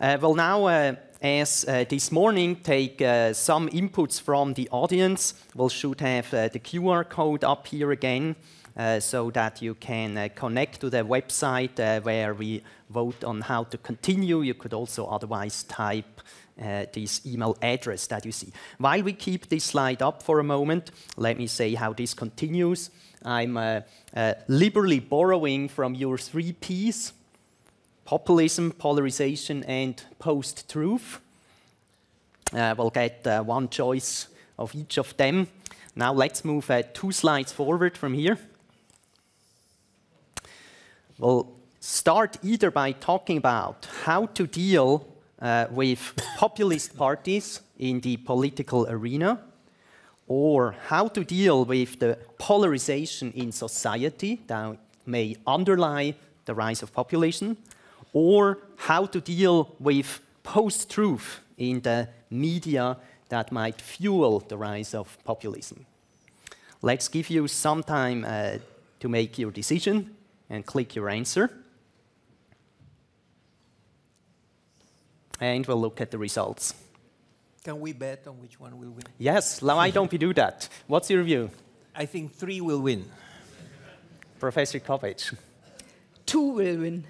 Uh, well, now, uh, as uh, this morning, take uh, some inputs from the audience. We will should have uh, the QR code up here again. Uh, so that you can connect to the website where we vote on how to continue. You could also otherwise type uh, this email address that you see. While we keep this slide up for a moment, let me say how this continues. I'm uh, uh, liberally borrowing from your three Ps populism, polarization, and post truth. Uh, we'll get uh, one choice of each of them. Now let's move uh, two slides forward from here. We'll start either by talking about how to deal uh, with populist parties in the political arena, or how to deal with the polarization in society that may underlie the rise of populism, or how to deal with post truth in the media that might fuel the rise of populism. Let's give you some time uh, to make your decision and click your answer. And we'll look at the results. Can we bet on which one will win? Yes, why don't we do that? What's your view? I think three will win. Professor Koppetsch. Two will win.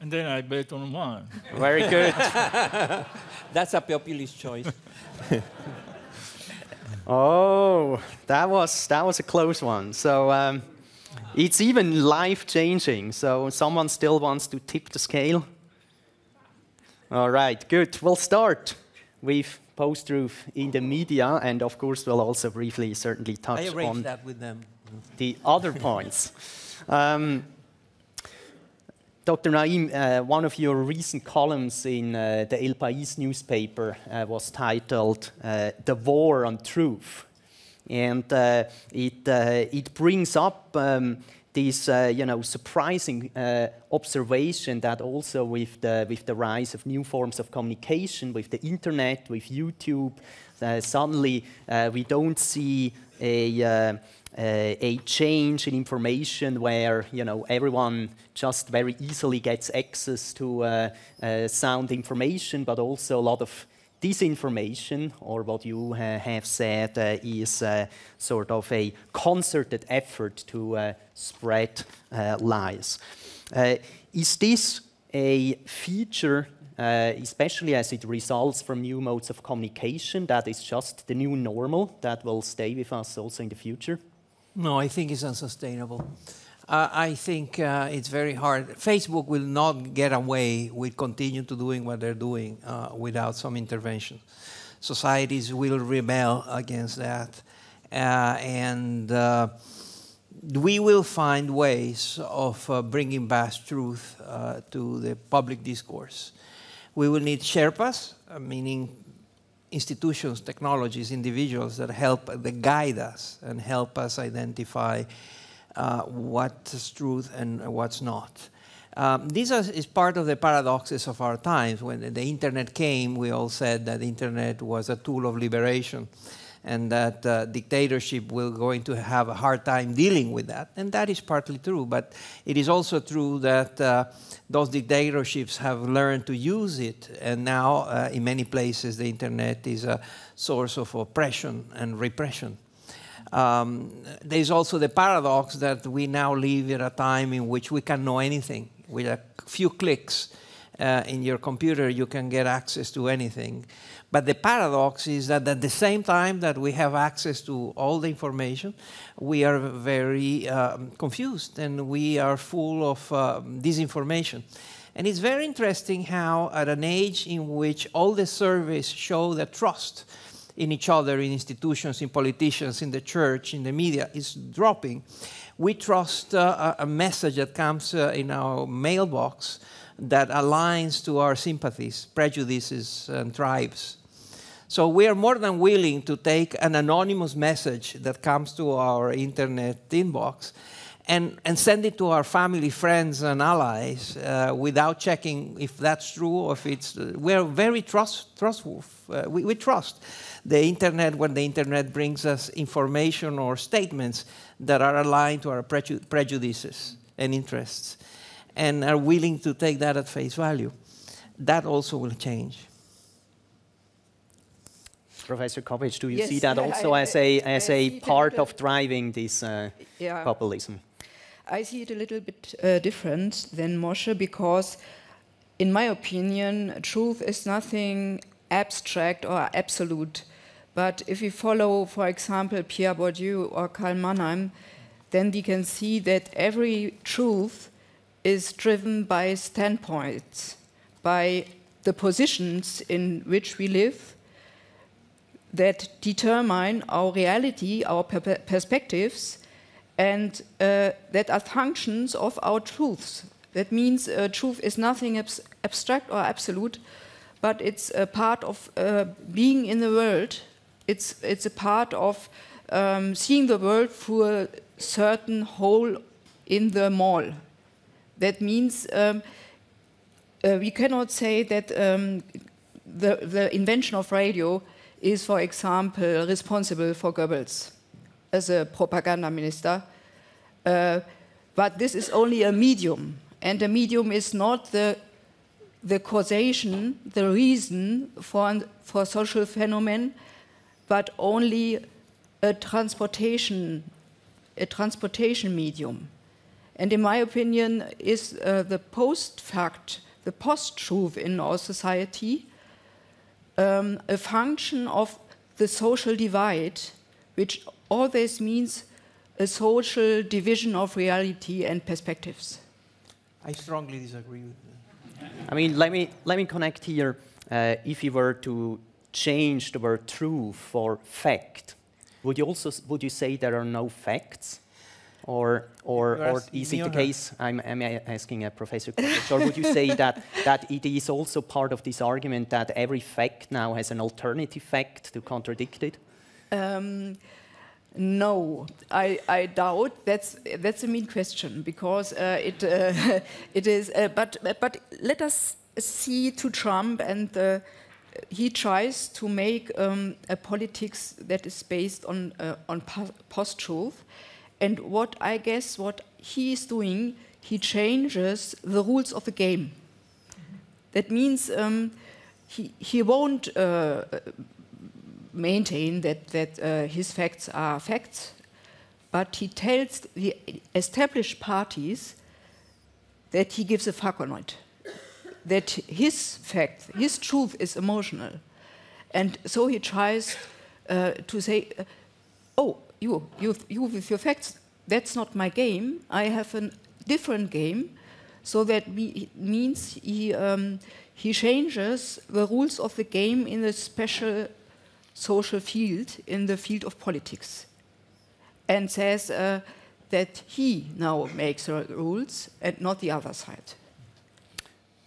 And then I bet on one. Very good. That's a populist choice. oh, that was, that was a close one. So um, it's even life changing. So someone still wants to tip the scale? All right, good. We'll start with post truth in the media, and of course, we'll also briefly certainly touch on that with them. the other points. Um, Dr. Naím, uh, one of your recent columns in uh, the El País newspaper uh, was titled uh, The War on Truth and uh, it, uh, it brings up um, this you know, surprising observation that also with the, with the rise of new forms of communication, with the internet, with YouTube, suddenly we don't see a, a change in information where you know, everyone just very easily gets access to sound information, but also a lot of disinformation, or what you uh, have said uh, is uh, sort of a concerted effort to uh, spread uh, lies. Uh, is this a feature, especially as it results from new modes of communication, that is just the new normal that will stay with us also in the future? No, I think it's unsustainable. Uh, I think uh, it's very hard. Facebook will not get away with continue to doing what they're doing uh, without some intervention. Societies will rebel against that, uh, and uh, we will find ways of uh, bringing back truth to the public discourse. We will need Sherpas, meaning institutions, technologies, individuals that help, that guide us and help us identify uh, what's truth and what's not. Um, this is part of the paradoxes of our times. When the internet came, we all said that the internet was a tool of liberation and that uh, dictatorship will going to have a hard time dealing with that. And that is partly true, but it is also true that uh, those dictatorships have learned to use it, and now uh, in many places the internet is a source of oppression and repression. Um, there's also the paradox that we now live at a time in which we can know anything. With a few clicks uh, in your computer, you can get access to anything. But the paradox is that at the same time that we have access to all the information, we are very um, confused and we are full of uh, disinformation. And it's very interesting how, at an age in which all the surveys show that trust in each other, in institutions, in politicians, in the church, in the media is dropping. We trust uh, a message that comes uh, in our mailbox that aligns to our sympathies, prejudices, and tribes. So we are more than willing to take an anonymous message that comes to our internet inbox and, and send it to our family, friends, and allies uh, without checking if that's true or if it's. Uh, we're very trust, trustful. Uh, we, we, trust the internet when the internet brings us information or statements that are aligned to our prejudices and interests and are willing to take that at face value. that also will change. Professor Koppetsch, do you Yes, see that I- also I- as a as I a part of driving this uh, Yeah. populism? I see it a little bit uh, different than Moisés because, in my opinion, truth is nothing abstract or absolute. But if we follow, for example, Pierre Bourdieu or Karl Mannheim, then we can see that every truth is driven by standpoints, by the positions in which we live that determine our reality, our per- per- perspectives, and uh, that are functions of our truths. That means uh, truth is nothing abs- abstract or absolute, but it's a part of uh, being in the world. It's, it's a part of um, seeing the world through a certain hole in the mall. That means um, uh, we cannot say that um, the, the invention of radio is, for example, responsible for Goebbels as a propaganda minister. Uh, but this is only a medium, and a medium is not the, the causation, the reason for, for social phenomenon, but only a transportation, a transportation medium. And in my opinion, is uh, the post-fact, the post-truth in our society, um, a function of the social divide, which always means a social division of reality and perspectives. I strongly disagree with that. I mean, let me let me connect here. Uh, if you were to change the word truth for fact, would you also would you say there are no facts, or or You're or is it the case? I'm, I'm asking a professor, Koppetsch, or would you say that that it is also part of this argument that every fact now has an alternative fact to contradict it? Um, no, I, I doubt that's that's a mean question because uh, it uh, it is. Uh, but but let us see to Trump and uh, he tries to make um, a politics that is based on uh, on post truth, and what I guess what he is doing, he changes the rules of the game. That means um, he he won't. Uh, maintain that, that uh, his facts are facts, but he tells the established parties that he gives a fuck on it, that his fact, his truth is emotional. And so he tries uh, to say, uh, oh, you, you, you with your facts, that's not my game. I have a different game. So that we, means he, um, he changes the rules of the game in a special social field, in the field of politics, and says uh, that he now makes the rules and not the other side.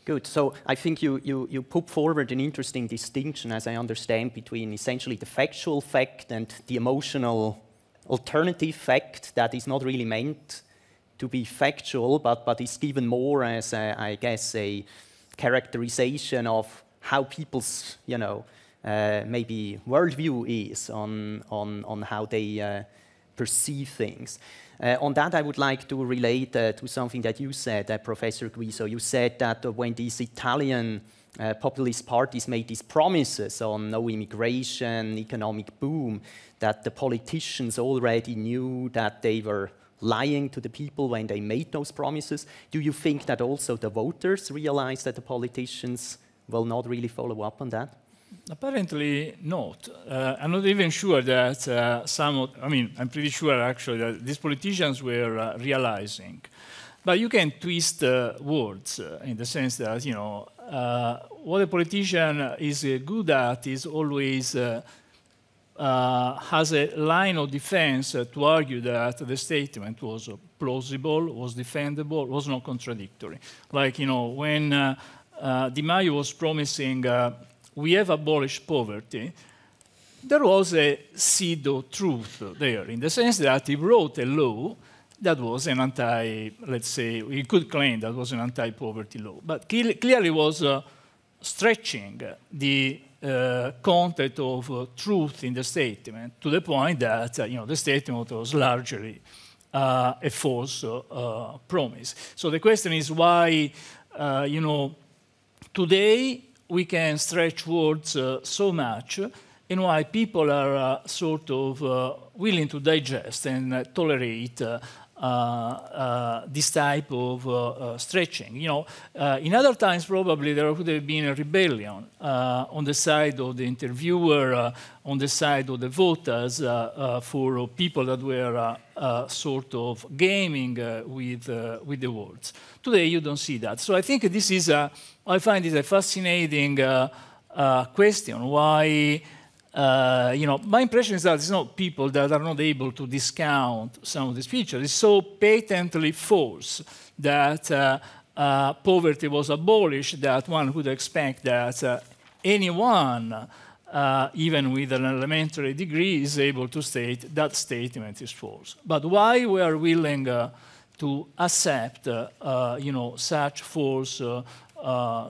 Good. So I think you, you, you put forward an interesting distinction, as I understand, between essentially the factual fact and the emotional alternative fact that is not really meant to be factual, but, but is given more as, a, I guess, a characterization of how people's, you know, uh, maybe worldview is on, on, on how they uh, perceive things. Uh, on that, I would like to relate uh, to something that you said, uh, Professor Guiso. You said that when these Italian uh, populist parties made these promises on no immigration, economic boom, that the politicians already knew that they were lying to the people when they made those promises. Do you think that also the voters realize that the politicians will not really follow up on that? Apparently not. Uh, I'm not even sure that uh, some of, I mean, I'm pretty sure actually that these politicians were uh, realizing. But you can twist uh, words uh, in the sense that, you know, Uh, what a politician is uh, good at is always uh, has a line of defense to argue that the statement was plausible, was defendable, was not contradictory. Like, you know, when Di Maio was promising we have abolished poverty, there was a seed of truth there, in the sense that he wrote a law that was an anti, let's say, we could claim that was an anti-poverty law, but clearly was uh, stretching the uh, content of uh, truth in the statement to the point that you know the statement was largely a false promise. So the question is why, you know, today we can stretch words uh, so much and why people are uh, sort of uh, willing to digest and uh, tolerate uh, uh, Uh, uh, this type of uh, stretching. You know, in other times probably there would have been a rebellion on the side of the interviewer, on the side of the voters, for people that were sort of gaming with with the words. Today you don't see that. So I think this is a, I find it a fascinating question. Why? Uh, you know, my impression is that it's not people that are not able to discount some of these features. It's so patently false that uh, uh, poverty was abolished that one would expect that uh, anyone, uh, even with an elementary degree, is able to state that statement is false. But why we are willing uh, to accept, you know, such false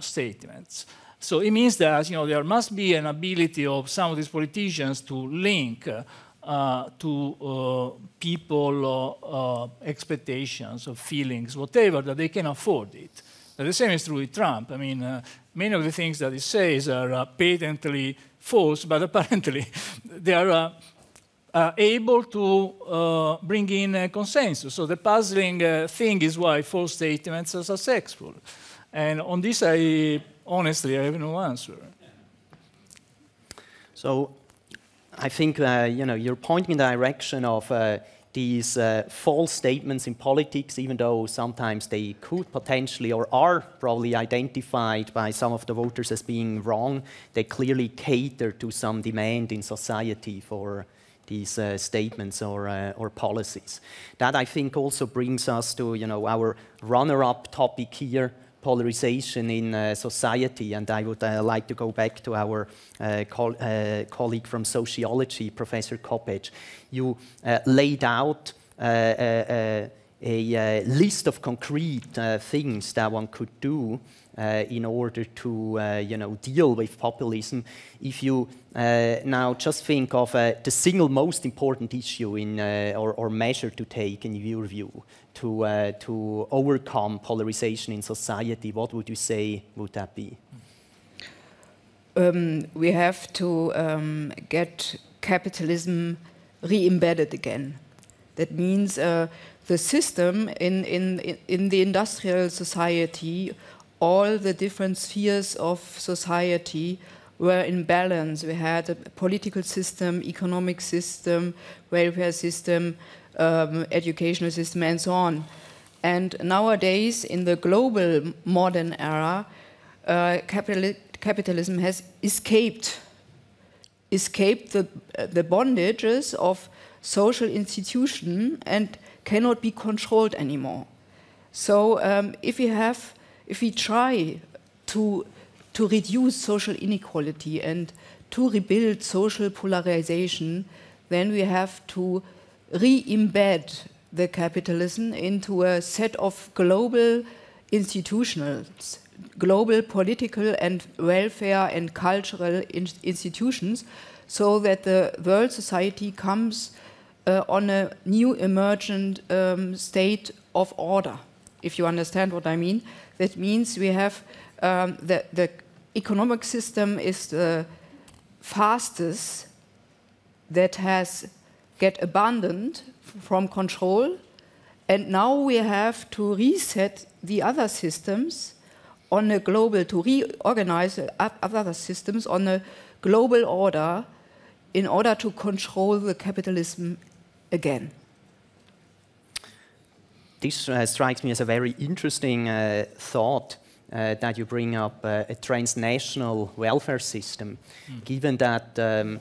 statements? So it means that you know, there must be an ability of some of these politicians to link uh, to uh, people uh, expectations or feelings, whatever, that they can afford it. the same is true with Trump. I mean, uh, many of the things that he says are uh, patently false, but apparently they are uh, able to bring in a consensus. So the puzzling thing is why false statements are successful. And on this, I honestly, I have no answer. So I think uh, you know, you're pointing in the direction of uh, these uh, false statements in politics, even though sometimes they could potentially or are probably identified by some of the voters as being wrong, they clearly cater to some demand in society for these uh, statements or, uh, or policies. That I think also brings us to you know, our runner-up topic here, polarization in uh, society. And I would uh, like to go back to our uh, col colleague from sociology, Professor Koppetsch. You laid out a list of concrete things that one could do uh, in order to uh, you know, deal with populism. If you uh, now just think of the single most important issue in, or, or, measure to take in your view to, to overcome polarization in society, what would you say would that be? Um, we have to um, get capitalism re-embedded again. That means uh, the system in, in, in the industrial society all the different spheres of society were in balance. We had a political system, economic system, welfare system, um, educational system, and so on. And nowadays, in the global modern era, uh, capital capitalism has escaped escaped the, uh, the bondages of social institution and cannot be controlled anymore. So um, if we have if we try to, to reduce social inequality and to rebuild social polarization, then we have to re-embed the capitalism into a set of global institutions, global political and welfare and cultural in institutions, so that the world society comes uh, on a new emergent um, state of order, if you understand what I mean. That means we have um, the, the economic system is the fastest that has get abandoned from control and now we have to reset the other systems on a global to reorganize other systems on a global order in order to control the capitalism again this uh, strikes me as a very interesting uh, thought uh, that you bring up uh, a transnational welfare system, mm. given that um,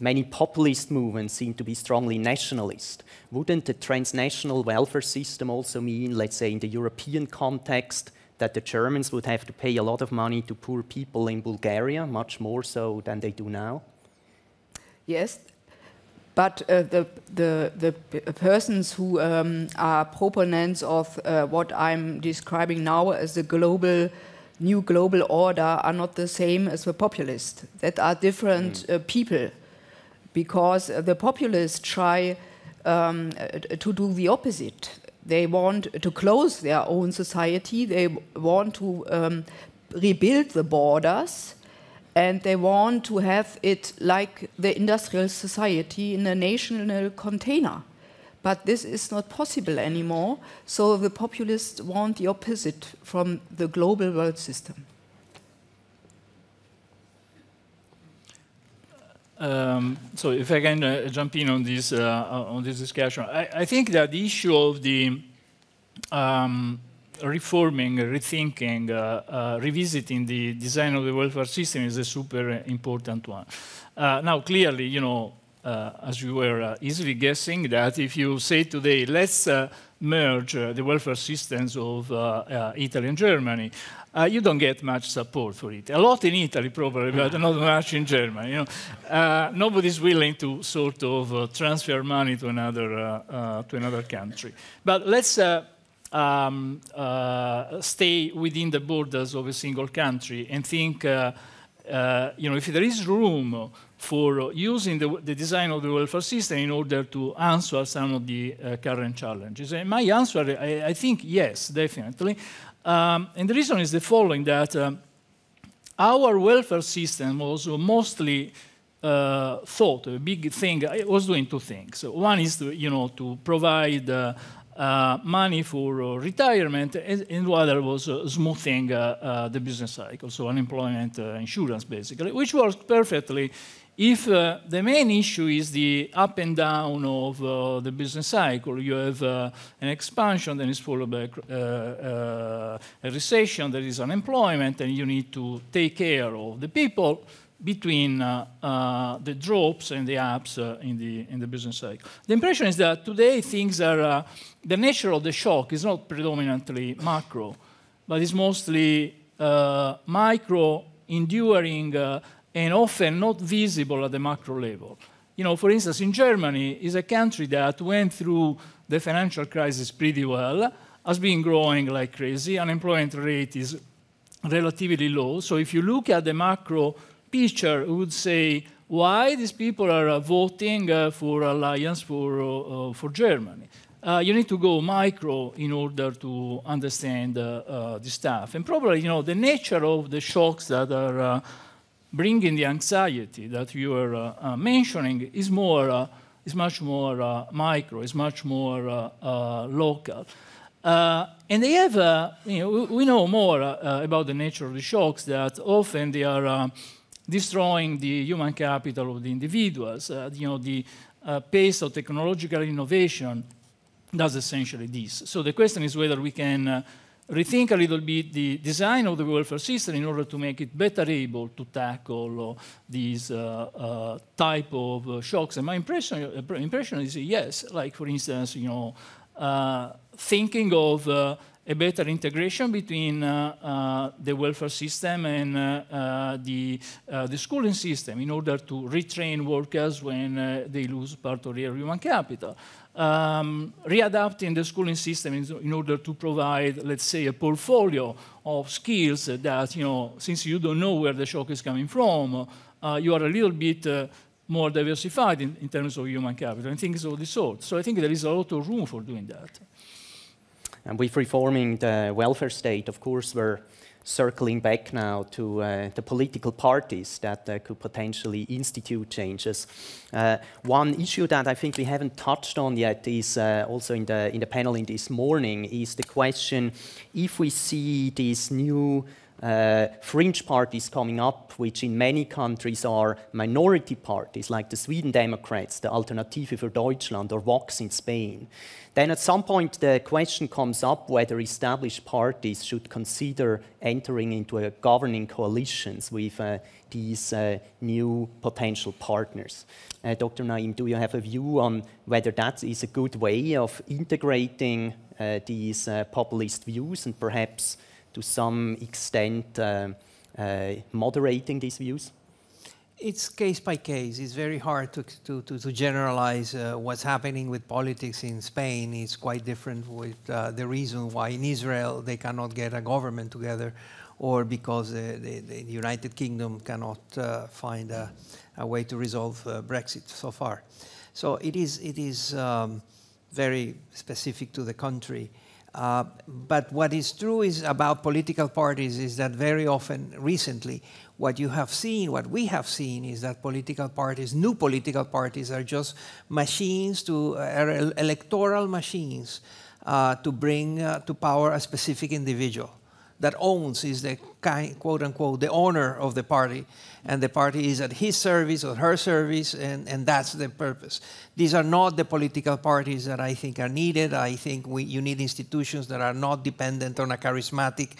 many populist movements seem to be strongly nationalist. Wouldn't a transnational welfare system also mean, let's say, in the European context, that the Germans would have to pay a lot of money to poor people in Bulgaria, much more so than they do now? Yes, but uh, the, the, the persons who um, are proponents of uh, what I'm describing now as the global, new global order are not the same as the populists. That are different mm. uh, people. Because the populists try um, to do the opposite. They want to close their own society. They want to um, rebuild the borders and they want to have it like the industrial society in a national container. But this is not possible anymore, so the populists want the opposite from the global world system. Um, so if I can uh, jump in on this uh, on this discussion, I, I, think that the issue of the um, reforming, rethinking, uh, uh, revisiting the design of the welfare system is a super important one. Uh, now, clearly, you know, uh, as you were easily guessing, that if you say today, let's merge the welfare systems of Italy and Germany, uh, you don't get much support for it. A lot in Italy, probably, but not much in Germany. You know, uh, nobody's willing to sort of uh, transfer money to another uh, uh, to another country. But let's. Uh, um, stay within the borders of a single country and think, you know, if there is room for using the, the, design of the welfare system in order to answer some of the uh, current challenges? And my answer, I, I think, yes, definitely. Um, and the reason is the following, that um, our welfare system was mostly uh, thought, a big thing, it was doing two things. One is, to, you know, to provide uh, uh, money for uh, retirement, and, and, the other was uh, smoothing uh, the business cycle, so unemployment insurance, basically, which works perfectly if uh, the main issue is the up and down of uh, the business cycle, you have uh, an expansion, then it's followed by uh, uh, a recession, there is unemployment, and you need to take care of the people between uh, uh, the drops and the ups uh, in, the, in the business cycle. The impression is that today things are, uh, the nature of the shock is not predominantly macro, but it's mostly micro, enduring, and often not visible at the macro level. You know, for instance, in Germany is a country that went through the financial crisis pretty well, has been growing like crazy, unemployment rate is relatively low. So if you look at the macro picture, would say, why these people are uh, voting uh, for alliance for, uh, uh for Germany? Uh, you need to go micro in order to understand uh, the stuff. And probably, you know, the nature of the shocks that are bringing the anxiety that you are uh, uh, mentioning is more, uh, is much more uh, micro, is much more uh, uh, local. and they have, you know, we know more about the nature of the shocks that often they are destroying the human capital of the individuals. you know, the pace of technological innovation does essentially this. So the question is whether we can rethink a little bit the design of the welfare system in order to make it better able to tackle uh, these uh, uh, type of uh, shocks. And my impression, uh, impression is yes, like for instance, you know, uh, thinking of a better integration between the welfare system and the, the schooling system in order to retrain workers when they lose part of their human capital um, readapting the schooling system in, order to provide, let's say, a portfolio of skills that, you know, since you don't know where the shock is coming from, uh, you are a little bit uh, more diversified in, in, terms of human capital and things of this sort. So I think there is a lot of room for doing that. And with reforming the welfare state, of course, we're circling back now to uh, the political parties that uh, could potentially institute changes. Uh, one issue that I think we haven't touched on yet is uh, also in the, in the panel in this morning is the question if we see these new uh, fringe parties coming up, which in many countries are minority parties, like the Sweden Democrats, the Alternative für Deutschland, or Vox in Spain. Then at some point the question comes up whether established parties should consider entering into a governing coalitions with uh, these uh, new potential partners. Uh, Dr. Naím, do you have a view on whether that is a good way of integrating uh, these uh, populist views and perhaps to some extent uh, moderating these views? It's case by case. It's very hard to, to, to, to generalize uh, what's happening with politics in Spain. It's quite different with uh, the reason why in Israel they cannot get a government together or because the, the, the United Kingdom cannot uh, find a, a, way to resolve uh, Brexit so far. So it is, it is um, very specific to the country. Uh, but what is true is about political parties is that very often recently what you have seen, what we have seen is that political parties, new political parties are just machines to, uh, electoral machines uh, to bring uh, to power a specific individual that owns is the kind, quote unquote, the owner of the party, and the party is at his service or her service, and, and that's the purpose. These are not the political parties that I think are needed. I think we, you need institutions that are not dependent on a charismatic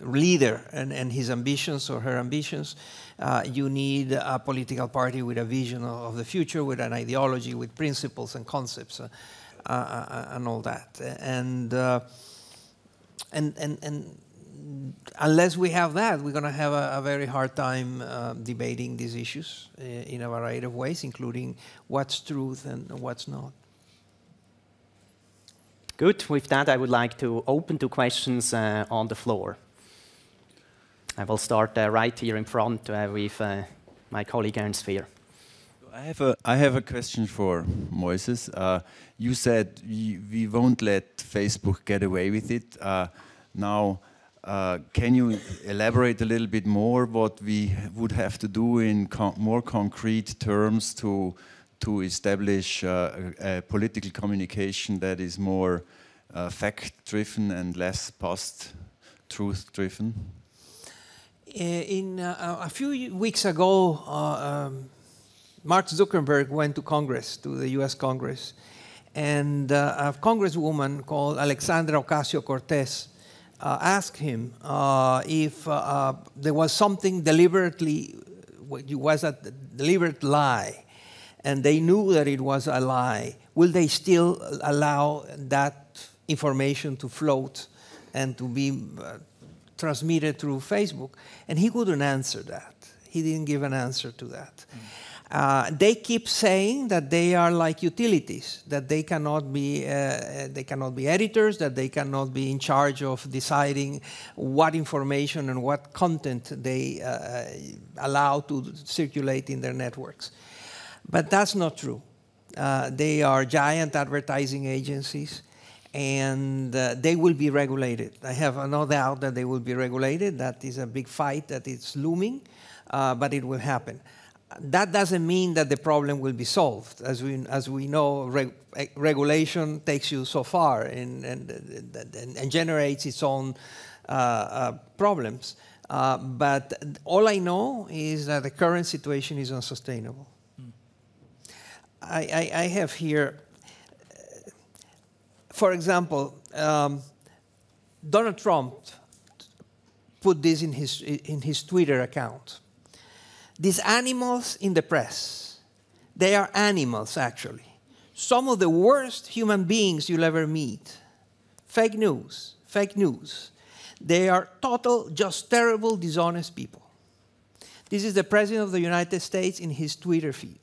leader and, and his ambitions or her ambitions. Uh, you need a political party with a vision of the future, with an ideology, with principles and concepts, uh, uh, uh and all that. And, uh, and, and, and unless we have that, we're going to have a, a, very hard time uh, debating these issues uh, in a variety of ways, including what's truth and what's not. Good. With that, I would like to open to questions uh, on the floor. I will start uh, right here in front uh, with uh, my colleague Ernst Fehr. I have a, I have a question for Moisés. you said we, we, won't let Facebook get away with it. now, uh, can you elaborate a little bit more what we would have to do in con more concrete terms to to establish uh, a, a, political communication that is more uh, fact-driven and less post-truth-driven? In uh, a few weeks ago, uh, um, Mark Zuckerberg went to Congress, to the U.S. Congress, and a congresswoman called Alexandra Ocasio-Cortez uh, asked him uh, if uh, there was something deliberately, was a deliberate lie, and they knew that it was a lie, will they still allow that information to float and to be uh, transmitted through Facebook? And he couldn't answer that. He didn't give an answer to that. Mm. Uh, they keep saying that they are like utilities, that they cannot be uh, they cannot be editors, that they cannot be in charge of deciding what information and what content they uh, allow to circulate in their networks. But that's not true. Uh, they are giant advertising agencies and uh, they will be regulated. I have no doubt that they will be regulated. That is a big fight that is looming, uh, but it will happen that doesn't mean that the problem will be solved. As we, as we know, reg regulation takes you so far and, and, and, and generates its own uh, uh, problems. Uh, but all I know is that the current situation is unsustainable. Mm. I, I, I, have here, for example, um, Donald Trump put this in his, in his Twitter account. These animals in the press, they are animals actually. Some of the worst human beings you'll ever meet. Fake news, fake news. They are total, just terrible, dishonest people. This is the President of the United States in his Twitter feed.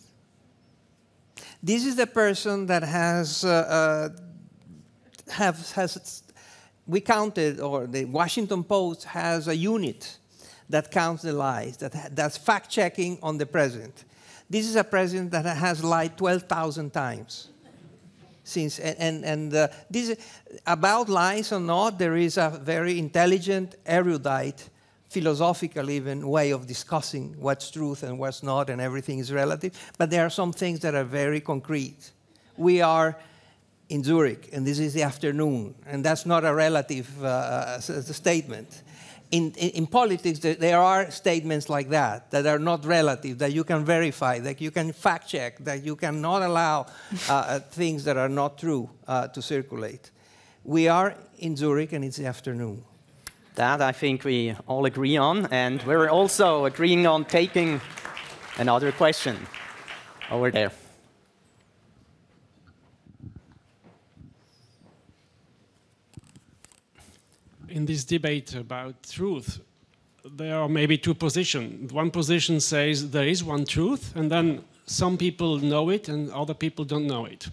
This is the person that has, uh, uh, have, has we counted, or the Washington Post has a unit that counts the lies, that does fact checking on the president. This is a president that has lied 12,000 times. Since, and and, uh, this, about lies or not, there is a very intelligent, erudite, philosophical even way of discussing what's truth and what's not, and everything is relative. But there are some things that are very concrete. We are in Zurich, and this is the afternoon, and that's not a relative uh, uh statement in, in, politics, there are statements like that that are not relative, that you can verify, that you can fact check, that you cannot allow uh, uh, things that are not true uh, to circulate. We are in Zurich and it's the afternoon. That I think we all agree on, and we're also agreeing on taking another question over there. In this debate about truth, there are maybe two positions. One position says there is one truth, and then some people know it and other people don't know it.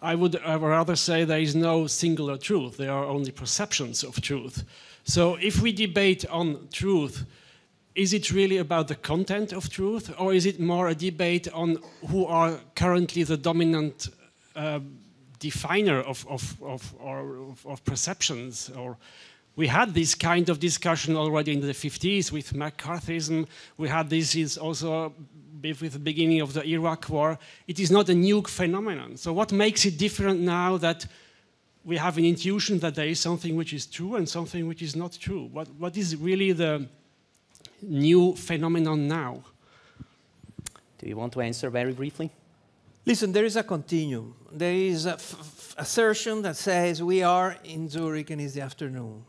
I would, rather say there is no singular truth, there are only perceptions of truth. So if we debate on truth, is it really about the content of truth, or is it more a debate on who are currently the dominant uh, definer of, of, of, or, of, perceptions. Or we had this kind of discussion already in the 50s with McCarthyism. We had this is also with the beginning of the Iraq War. It is not a new phenomenon. So what makes it different now that we have an intuition that there is something which is true and something which is not true? What, what is really the new phenomenon now? Do you want to answer very briefly? Listen, there is a continuum. There is a assertion that says we are in Zurich and it's the afternoon.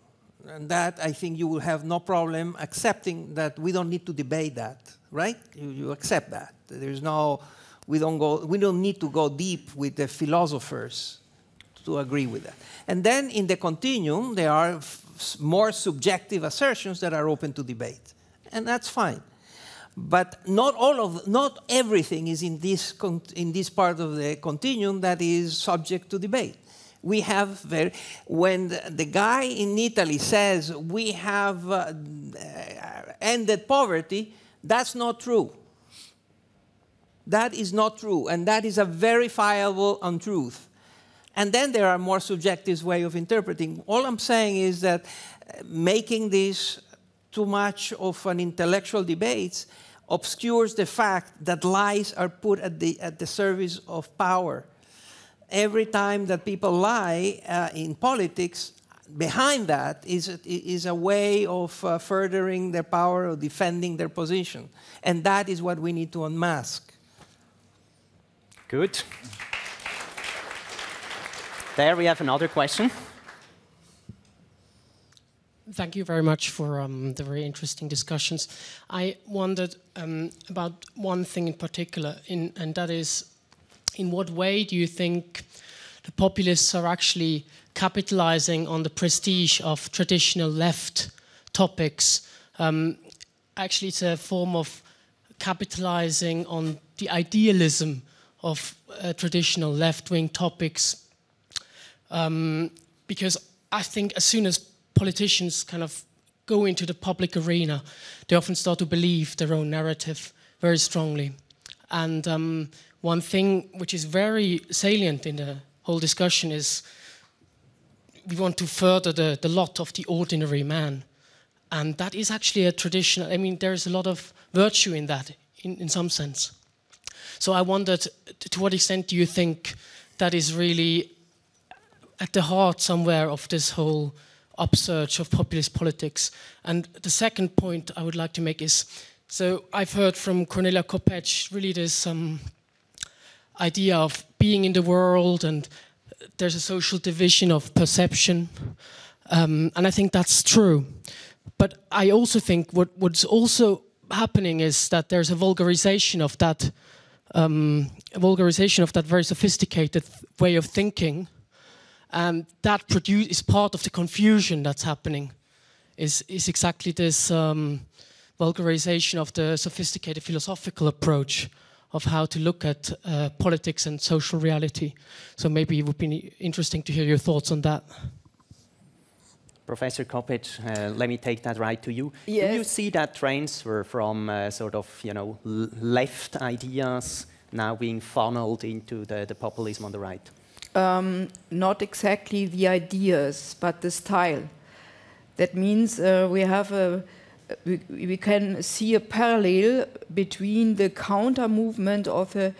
And that I think you will have no problem accepting that we don't need to debate that, right? You, you accept that. There's no, we don't go, we don't need to go deep with the philosophers to agree with that. And then in the continuum, there are more subjective assertions that are open to debate. And that's fine. But not all of, not everything is in this, in this part of the continuum that is subject to debate. We have very, when the, guy in Italy says we have uh, ended poverty, that's not true. That is not true, and that is a verifiable untruth. And then there are more subjective way of interpreting. All I'm saying is that making this too much of an intellectual debate obscures the fact that lies are put at the, at the service of power. Every time that people lie uh, in politics, behind that is, is a way of uh, furthering their power or defending their position. And that is what we need to unmask. Good. There we have another question. Thank you very much for um, the very interesting discussions. I wondered um, about one thing in particular, in, and that is, in what way do you think the populists are actually capitalizing on the prestige of traditional left topics? Um, actually, it's a form of capitalizing on the idealism of uh, traditional left-wing topics, um, because I think as soon as politicians kind of go into the public arena, they often start to believe their own narrative very strongly. And um, one thing which is very salient in the whole discussion is we want to further the, the lot of the ordinary man. And that is actually a traditional, I mean, there's a lot of virtue in that, in, in some sense. So I wondered, to what extent do you think that is really at the heart somewhere of this whole upsurge of populist politics. And the second point I would like to make is, so I've heard from Cornelia Koppetsch, really there's some idea of being in the world and there's a social division of perception. Um, and I think that's true. But I also think what, what's also happening is that there's a vulgarization of that um, vulgarization of that very sophisticated way of thinking and that produce, is part of the confusion that's happening, is, is exactly this um, vulgarization of the sophisticated philosophical approach of how to look at uh, politics and social reality. So maybe it would be interesting to hear your thoughts on that. Professor Koppetsch, uh, let me take that right to you. Yes. Do you see that transfer from uh, sort of, you know, left ideas now being funneled into the, the populism on the right? Um, not exactly the ideas, but the style. That means uh, we have a we, we, can see a parallel between the counter movement of the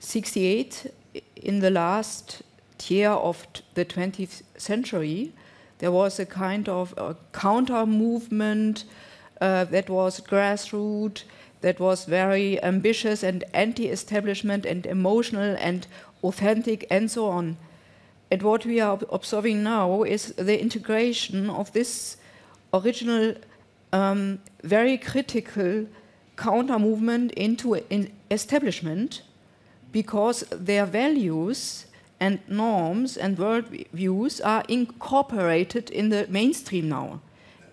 68 in the last year of the 20th century. There was a kind of a counter movement uh, that was grassroots, that was very ambitious and anti-establishment and emotional and authentic, and so on. And what we are observing now is the integration of this original, um, very critical counter movement into an establishment because their values and norms and worldviews are incorporated in the mainstream now.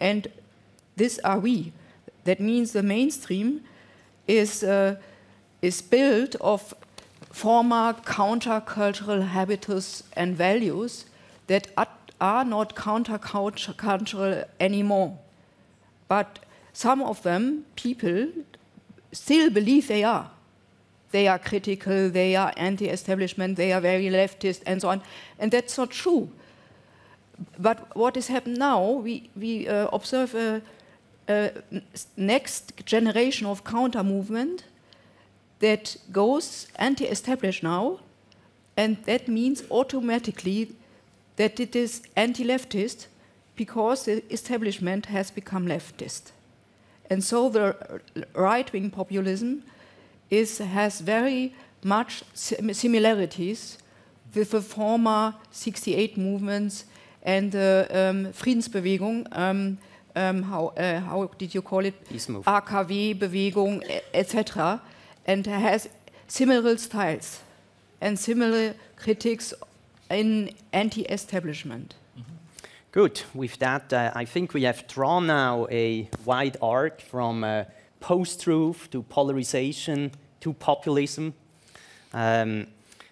And this are we. That means the mainstream is, uh, is built of former countercultural habitus and values that are not countercultural anymore. But some of them, people, still believe they are. they are critical, they are anti-establishment, they are very leftist, and so on. And that's not true. But what has happened now, we, we uh, observe a, next generation of counter movement that goes anti-established now, and that means automatically that it is anti-leftist because the establishment has become leftist. And so the right-wing populism is, has very much similarities with the former 68 movements and the um, Friedensbewegung, um, um, how, uh, how did you call it? AKW-Bewegung, etc. And has similar styles and similar critics in anti-establishment. Good. With that, uh, I think we have drawn now a wide arc from uh, post-truth to polarization to populism. Um,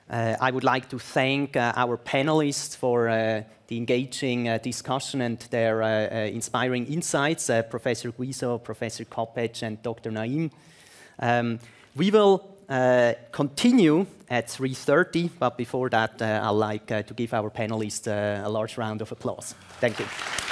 uh, I would like to thank uh, our panelists for uh, the engaging uh, discussion and their uh, uh, inspiring insights, uh, Professor Guiso, Professor Koppetsch, and Dr. Naím. Um, we will continue at 3.30, but before that, I'd like to give our panelists a large round of applause. Thank you.